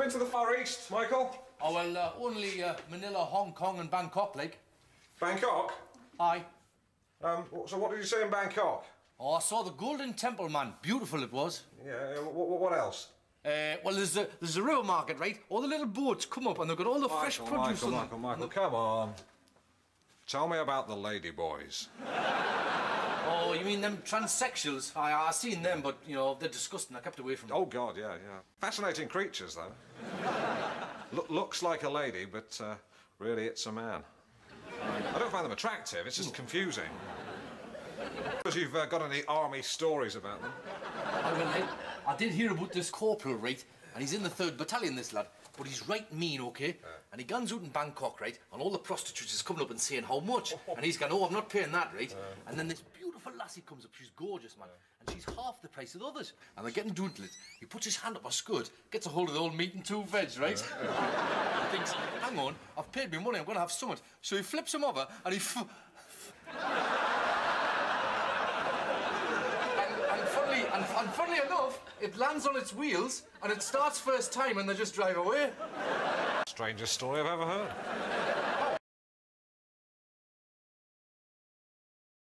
been to the Far East, Michael? Oh, well, uh, only uh, Manila, Hong Kong, and Bangkok, like. Bangkok? Aye. Um, so what did you say in Bangkok? Oh, I saw the Golden Temple, man. Beautiful it was. Yeah, what, what else? Uh, well, there's a, there's a river market, right? All the little boats come up and they've got all the fresh Michael, produce Michael, on Michael, them. Michael, come on. Tell me about the lady boys. Mean them transsexuals? I, I seen them, but, you know, they're disgusting. I kept away from them. Oh, God, yeah, yeah. Fascinating creatures, though. Lo- looks like a lady, but uh, really it's a man. I don't find them attractive, it's just confusing. Because you've uh, got any army stories about them. I, mean, I, I did hear about this corporal, right? And he's in the third battalion, this lad. But he's right mean, okay? And he guns out in Bangkok, right? And all the prostitutes is coming up and saying how much. And he's going, oh, I'm not paying that, right? And then this beautiful lassie comes up. She's gorgeous, man. And she's half the price of the others. And they're getting it. He puts his hand up her skirt, gets a hold of the old meat and two veg, right? he thinks, hang on, I've paid me money, I'm going to have something. So he flips him over and he... F- and, and funnily, and, and funnily enough, it lands on its wheels and it starts first time and they just drive away. Strangest story I've ever heard.